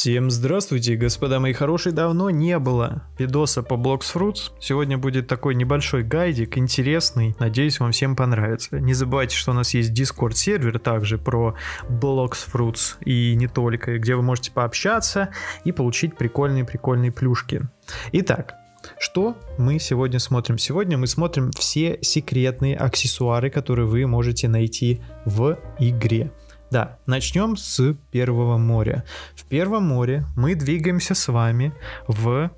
Всем здравствуйте, господа мои хорошие, давно не было видоса по Blocks Fruits. Сегодня будет такой небольшой гайдик, интересный, надеюсь вам всем понравится. Не забывайте, что у нас есть Discord сервер также про Blocks Fruits и не только, где вы можете пообщаться и получить прикольные-прикольные плюшки. Итак, что мы сегодня смотрим? Сегодня мы смотрим все секретные аксессуары, которые вы можете найти в игре. Да, начнем с Первого моря. В Первом море мы двигаемся с вами в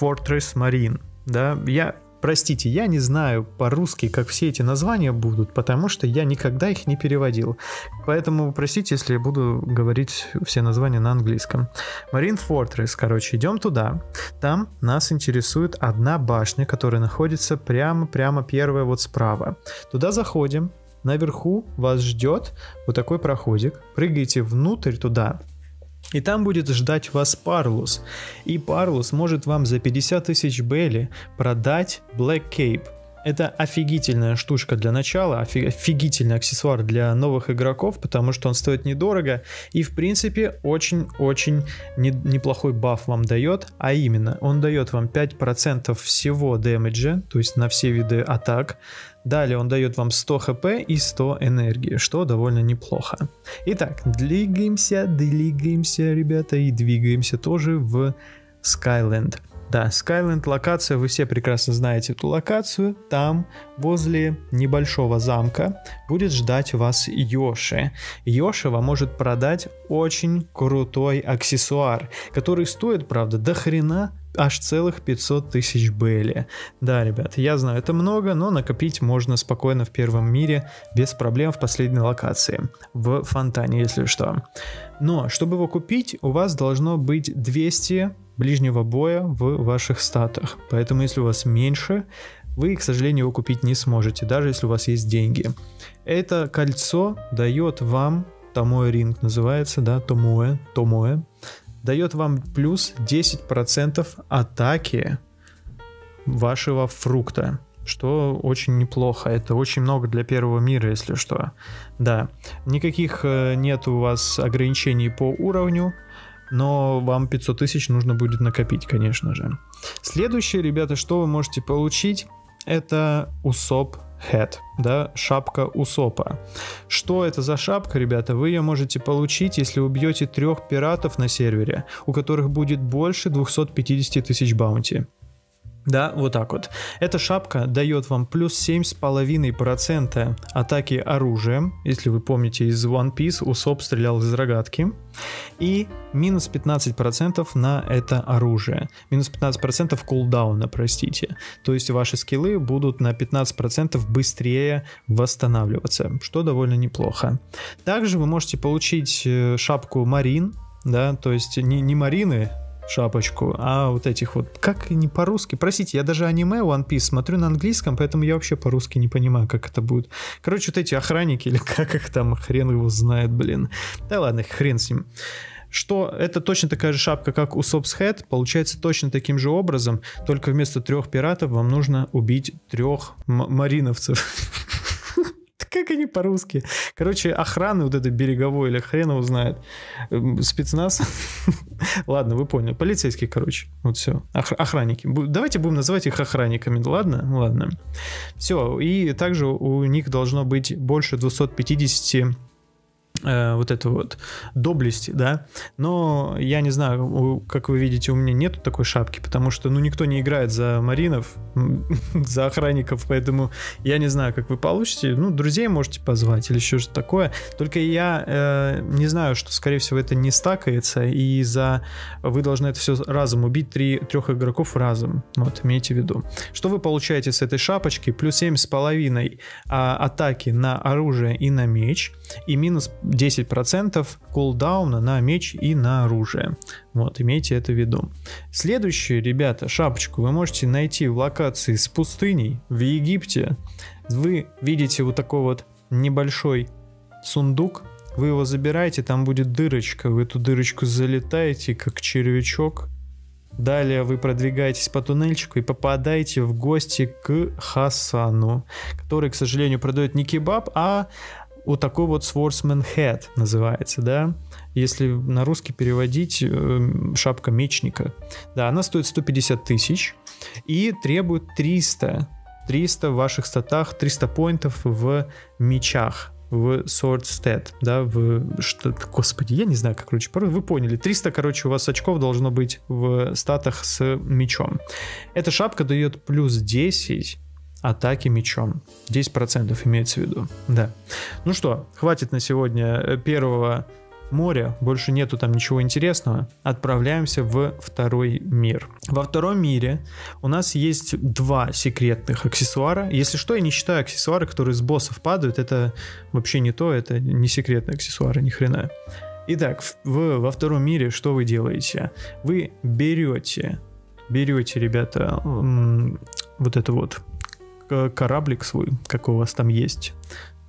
Fortress Marine. Да, я Простите, я не знаю по-русски, как все эти названия будут, потому что я никогда их не переводил. Поэтому простите, если я буду говорить все названия на английском. Marine Fortress, короче, идем туда. Там нас интересует одна башня, которая находится прямо-прямо первая вот справа. Туда заходим, наверху вас ждет вот такой проходик. Прыгайте внутрь туда, и там будет ждать вас Парлус. И Парлус может вам за 50 тысяч Белли продать Black Cape. Это офигительная штучка для начала, офигительный аксессуар для новых игроков, потому что он стоит недорого и в принципе очень-очень не, неплохой баф вам дает, а именно он дает вам 5% всего дэмэджа, то есть на все виды атак, Далее он дает вам 100 хп и 100 энергии, что довольно неплохо. Итак, двигаемся, двигаемся, ребята, и двигаемся тоже в Skyland. Да, Skyland локация, вы все прекрасно знаете эту локацию. Там, возле небольшого замка, будет ждать вас Йоши. Йоши вам может продать очень крутой аксессуар, который стоит, правда, до хрена аж целых 500 тысяч Белли. Да, ребят, я знаю, это много, но накопить можно спокойно в первом мире без проблем в последней локации. В фонтане, если что. Но, чтобы его купить, у вас должно быть 200 ближнего боя в ваших статах. Поэтому, если у вас меньше, вы, к сожалению, его купить не сможете, даже если у вас есть деньги. Это кольцо дает вам Томоэ ринг называется, да, Томоэ, Томоэ, дает вам плюс 10% атаки вашего фрукта что очень неплохо. Это очень много для первого мира, если что. Да, никаких э, нет у вас ограничений по уровню, но вам 500 тысяч нужно будет накопить, конечно же. Следующее, ребята, что вы можете получить, это усоп Head, да, шапка Усопа. Что это за шапка, ребята? Вы ее можете получить, если убьете трех пиратов на сервере, у которых будет больше 250 тысяч баунти. Да, вот так вот. Эта шапка дает вам плюс 7,5% атаки оружием, если вы помните из One Piece, Усоп стрелял из рогатки, и минус 15% на это оружие. Минус 15% кулдауна, простите. То есть ваши скиллы будут на 15% быстрее восстанавливаться, что довольно неплохо. Также вы можете получить э, шапку Марин, да, то есть не, не Марины, шапочку, а вот этих вот, как не по-русски, простите, я даже аниме One Piece смотрю на английском, поэтому я вообще по-русски не понимаю, как это будет. Короче, вот эти охранники, или как их там, хрен его знает, блин. Да ладно, хрен с ним что это точно такая же шапка, как у Sobs Head, получается точно таким же образом, только вместо трех пиратов вам нужно убить трех мариновцев. Как они по-русски? Короче, охраны вот этой береговой или хрен его знает. Эм, спецназ. Ладно, вы поняли. Полицейские, короче. Вот все. охранники. Давайте будем называть их охранниками. Ладно? Ладно. Все. И также у них должно быть больше 250 э, вот это вот доблести, да, но я не знаю, как вы видите, у меня нету такой шапки, потому что, ну, никто не играет за маринов, за охранников, поэтому я не знаю, как вы получите, ну, друзей можете позвать или еще что-то такое, только я э, не знаю, что, скорее всего, это не стакается, и за вы должны это все разом убить три, трех игроков разом, вот, имейте в виду. Что вы получаете с этой шапочки? Плюс 7,5 а, атаки на оружие и на меч, и минус 10% кулдауна на меч и на оружие. Вот, имейте это в виду. Следующее, ребята, шапочку вы можете найти в локации с пустыней в Египте. Вы видите вот такой вот небольшой сундук, вы его забираете, там будет дырочка, в эту дырочку залетаете, как червячок. Далее вы продвигаетесь по туннельчику и попадаете в гости к Хасану, который, к сожалению, продает не кебаб, а вот такой вот Swordsman Head называется, да, если на русский переводить, э, шапка мечника. Да, она стоит 150 тысяч и требует 300, 300 в ваших статах, 300 поинтов в мечах в Sword Stat, да, в что господи, я не знаю, как, короче, вы поняли, 300, короче, у вас очков должно быть в статах с мечом. Эта шапка дает плюс 10 атаки мечом. 10% имеется в виду, да. Ну что, хватит на сегодня э, первого моря, больше нету там ничего интересного, отправляемся в второй мир. Во втором мире у нас есть два секретных аксессуара. Если что, я не считаю аксессуары, которые с боссов падают, это вообще не то, это не секретные аксессуары, ни хрена. Итак, в, во втором мире что вы делаете? Вы берете, берете, ребята, вот это вот кораблик свой, как у вас там есть,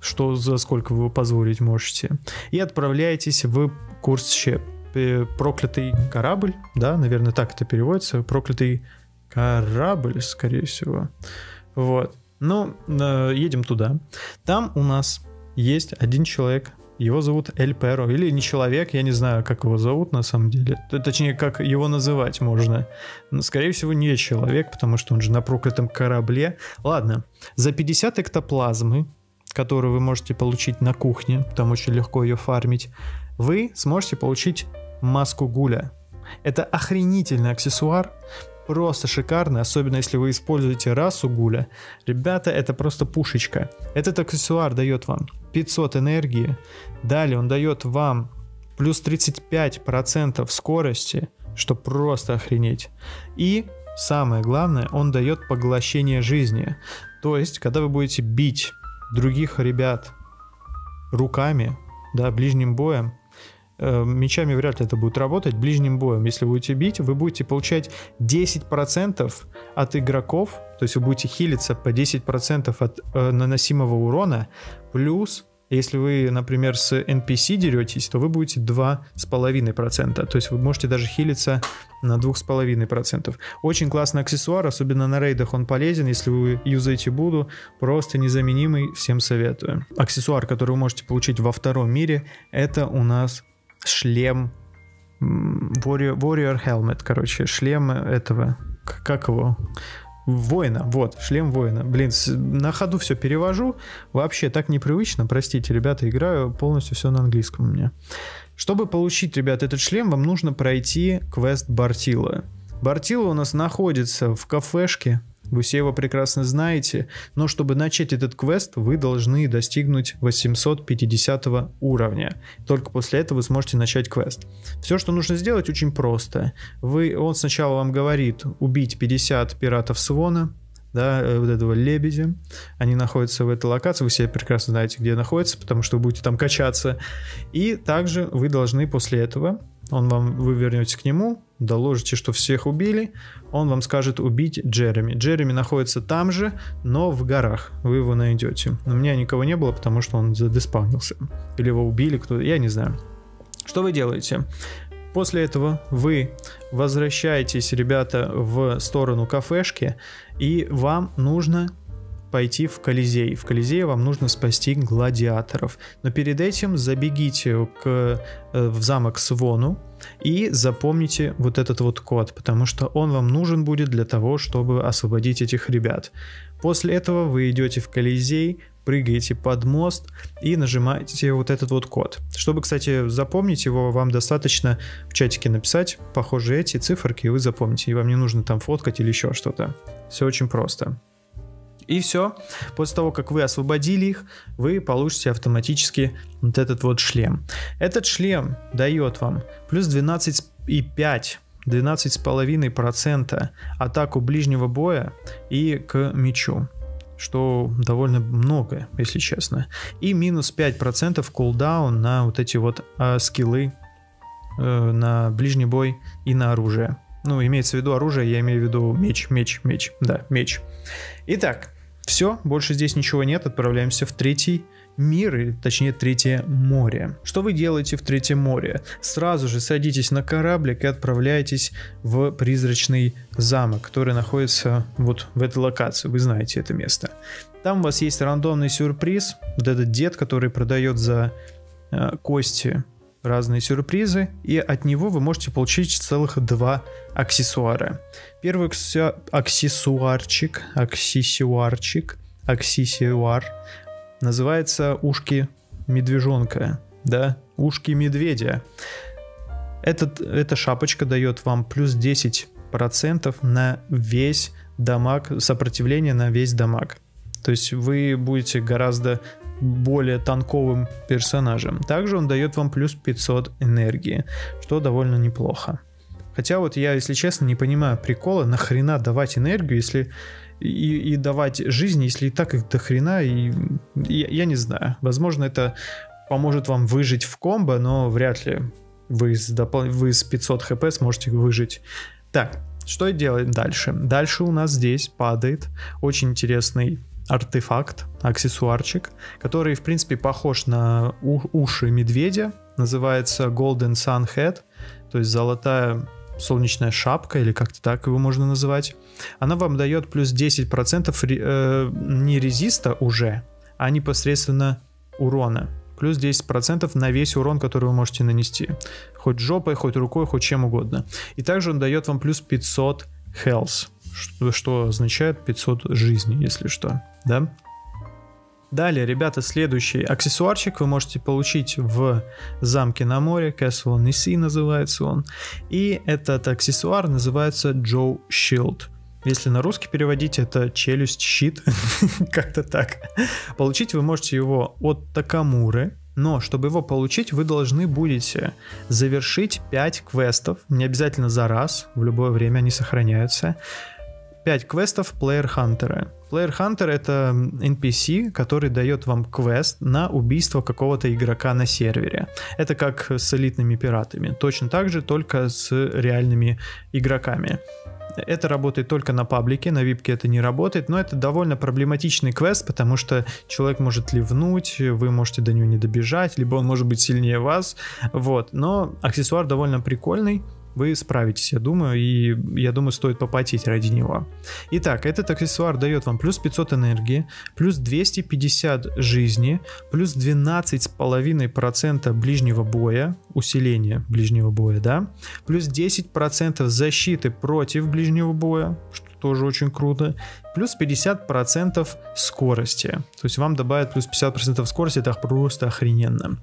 что за сколько вы позволить можете, и отправляетесь в курс щеп. Проклятый корабль, да, наверное, так это переводится, проклятый корабль, скорее всего. Вот. Ну, э, едем туда. Там у нас есть один человек, его зовут Эль Перо, или не человек, я не знаю, как его зовут на самом деле. Точнее, как его называть можно. Но, скорее всего, не человек, потому что он же на проклятом корабле. Ладно, за 50 эктоплазмы которую вы можете получить на кухне, там очень легко ее фармить, вы сможете получить маску гуля. Это охренительный аксессуар, просто шикарный, особенно если вы используете расу гуля. Ребята, это просто пушечка. Этот аксессуар дает вам 500 энергии, далее он дает вам плюс 35% скорости, что просто охренеть. И самое главное, он дает поглощение жизни. То есть, когда вы будете бить других ребят руками, да, ближним боем, мечами вряд ли это будет работать, ближним боем, если будете бить, вы будете получать 10% от игроков, то есть вы будете хилиться по 10% от э, наносимого урона, плюс если вы, например, с NPC деретесь, то вы будете 2,5%. То есть вы можете даже хилиться на 2,5%. Очень классный аксессуар, особенно на рейдах он полезен. Если вы юзаете Буду, просто незаменимый, всем советую. Аксессуар, который вы можете получить во втором мире, это у нас шлем Warrior, Warrior Helmet, короче, шлем этого, как его? Воина, вот, шлем воина. Блин, на ходу все перевожу. Вообще так непривычно, простите, ребята, играю полностью все на английском у меня. Чтобы получить, ребят, этот шлем, вам нужно пройти квест Бартила. Бартила у нас находится в кафешке вы все его прекрасно знаете, но чтобы начать этот квест, вы должны достигнуть 850 уровня. Только после этого вы сможете начать квест. Все, что нужно сделать, очень просто. Вы, он сначала вам говорит убить 50 пиратов Свона, да, э, вот этого лебедя. Они находятся в этой локации, вы все прекрасно знаете, где находятся, потому что вы будете там качаться. И также вы должны после этого, он вам, вы вернетесь к нему, доложите, что всех убили, он вам скажет убить Джереми. Джереми находится там же, но в горах. Вы его найдете. У меня никого не было, потому что он задеспавнился. Или его убили кто-то, я не знаю. Что вы делаете? После этого вы возвращаетесь, ребята, в сторону кафешки, и вам нужно пойти в Колизей. В Колизее вам нужно спасти гладиаторов. Но перед этим забегите к, э, в замок Свону и запомните вот этот вот код, потому что он вам нужен будет для того, чтобы освободить этих ребят. После этого вы идете в Колизей, прыгаете под мост и нажимаете вот этот вот код. Чтобы, кстати, запомнить его, вам достаточно в чатике написать похожие эти циферки, и вы запомните, и вам не нужно там фоткать или еще что-то. Все очень просто. И все. После того, как вы освободили их, вы получите автоматически вот этот вот шлем. Этот шлем дает вам плюс 12,5 12,5% атаку ближнего боя и к мечу что довольно много, если честно. И минус 5% кулдаун на вот эти вот э, скиллы э, на ближний бой и на оружие. Ну, имеется в виду оружие, я имею в виду меч, меч, меч, да, меч. Итак, все, больше здесь ничего нет, отправляемся в третий мир, или точнее третье море. Что вы делаете в третьем море? Сразу же садитесь на кораблик и отправляетесь в призрачный замок, который находится вот в этой локации. Вы знаете это место. Там у вас есть рандомный сюрприз. Вот этот дед, который продает за э, кости разные сюрпризы, и от него вы можете получить целых два аксессуара. Первый аксессуарчик, аксессуарчик, аксессуар называется ушки медвежонка, да, ушки медведя. Этот, эта шапочка дает вам плюс 10% на весь дамаг, сопротивление на весь дамаг. То есть вы будете гораздо более танковым персонажем. Также он дает вам плюс 500 энергии, что довольно неплохо. Хотя вот я, если честно, не понимаю прикола, нахрена давать энергию, если и, и давать жизнь, если и так их до хрена, и я, я не знаю. Возможно, это поможет вам выжить в комбо, но вряд ли вы с, допол- вы с 500 хп сможете выжить. Так, что делаем дальше? Дальше у нас здесь падает очень интересный артефакт, аксессуарчик, который, в принципе, похож на уши медведя. Называется Golden Sun Head, то есть золотая солнечная шапка, или как-то так его можно называть. Она вам дает плюс 10% э, не резиста уже, а непосредственно урона. Плюс 10% на весь урон, который вы можете нанести. Хоть жопой, хоть рукой, хоть чем угодно. И также он дает вам плюс 500 health, что, что означает 500 жизней, если что да? Далее, ребята, следующий аксессуарчик вы можете получить в замке на море, Castle on Sea называется он. И этот аксессуар называется Joe Shield. Если на русский переводить, это челюсть щит, как-то так. Получить вы можете его от Такамуры, но чтобы его получить, вы должны будете завершить 5 квестов, не обязательно за раз, в любое время они сохраняются. 5 квестов Player Hunter. Player Hunter это NPC, который дает вам квест на убийство какого-то игрока на сервере. Это как с элитными пиратами. Точно так же, только с реальными игроками. Это работает только на паблике, на випке это не работает, но это довольно проблематичный квест, потому что человек может ливнуть, вы можете до него не добежать, либо он может быть сильнее вас, вот. Но аксессуар довольно прикольный, вы справитесь, я думаю, и я думаю, стоит попотеть ради него. Итак, этот аксессуар дает вам плюс 500 энергии, плюс 250 жизни, плюс 12,5% ближнего боя, усиление ближнего боя, да, плюс 10% защиты против ближнего боя, что тоже очень круто, плюс 50% скорости. То есть вам добавят плюс 50% скорости, это просто охрененно.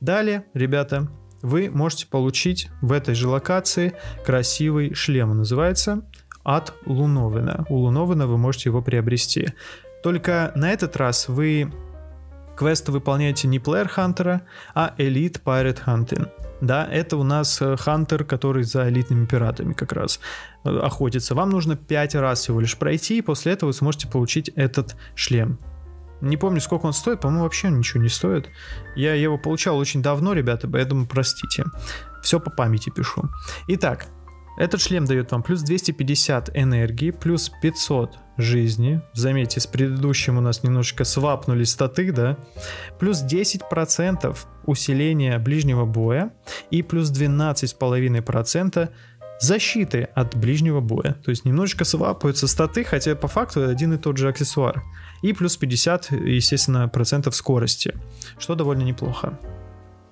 Далее, ребята, вы можете получить в этой же локации красивый шлем. называется от Луновина. У Луновина вы можете его приобрести. Только на этот раз вы квесты выполняете не Player Hunter, а Elite Pirate Hunting. Да, это у нас э, Хантер, который за элитными пиратами как раз э, охотится. Вам нужно 5 раз всего лишь пройти, и после этого вы сможете получить этот шлем. Не помню, сколько он стоит, по-моему, вообще ничего не стоит. Я его получал очень давно, ребята, поэтому простите. Все по памяти пишу. Итак, этот шлем дает вам плюс 250 энергии, плюс 500 жизни. Заметьте, с предыдущим у нас немножечко свапнули статы, да? Плюс 10% усиления ближнего боя и плюс 12,5% защиты от ближнего боя. То есть немножечко свапаются статы, хотя по факту один и тот же аксессуар. И плюс 50, естественно, процентов скорости, что довольно неплохо.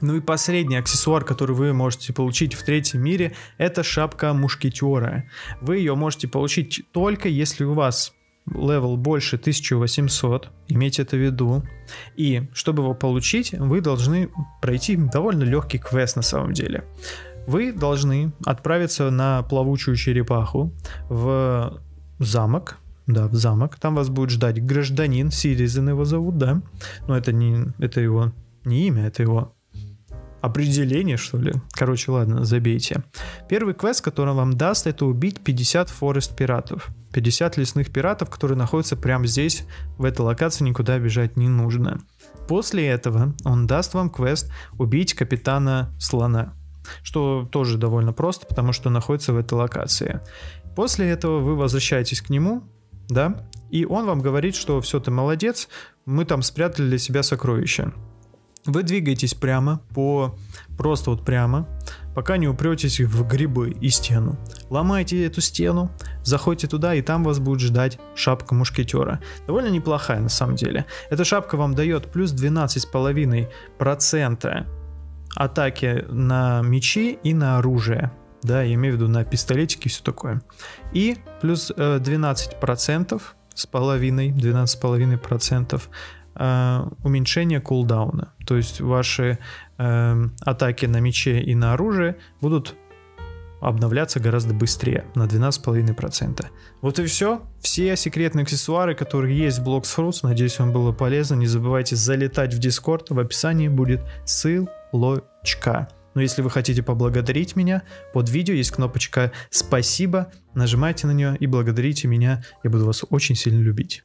Ну и последний аксессуар, который вы можете получить в третьем мире, это шапка мушкетера. Вы ее можете получить только если у вас level больше 1800, имейте это в виду. И чтобы его получить, вы должны пройти довольно легкий квест на самом деле. Вы должны отправиться на плавучую черепаху в замок, да, в замок. Там вас будет ждать гражданин, Citizen его зовут, да. Но это не, это его не имя, это его определение, что ли. Короче, ладно, забейте. Первый квест, который он вам даст, это убить 50 forest пиратов. 50 лесных пиратов, которые находятся прямо здесь, в этой локации, никуда бежать не нужно. После этого он даст вам квест убить капитана слона. Что тоже довольно просто, потому что находится в этой локации. После этого вы возвращаетесь к нему, да, и он вам говорит, что все, ты молодец, мы там спрятали для себя сокровища. Вы двигаетесь прямо по, просто вот прямо, пока не упретесь в грибы и стену. Ломайте эту стену, заходите туда, и там вас будет ждать шапка мушкетера. Довольно неплохая на самом деле. Эта шапка вам дает плюс 12,5% атаки на мечи и на оружие. Да, я имею в виду на пистолетики и все такое. И плюс э, 12% с половиной, 12,5% э, уменьшение кулдауна. То есть ваши э, атаки на мече и на оружие будут обновляться гораздо быстрее, на 12,5%. Вот и все. Все секретные аксессуары, которые есть в Blocks надеюсь, вам было полезно. Не забывайте залетать в Discord, в описании будет ссылочка. Но если вы хотите поблагодарить меня, под видео есть кнопочка «Спасибо», нажимайте на нее и благодарите меня, я буду вас очень сильно любить.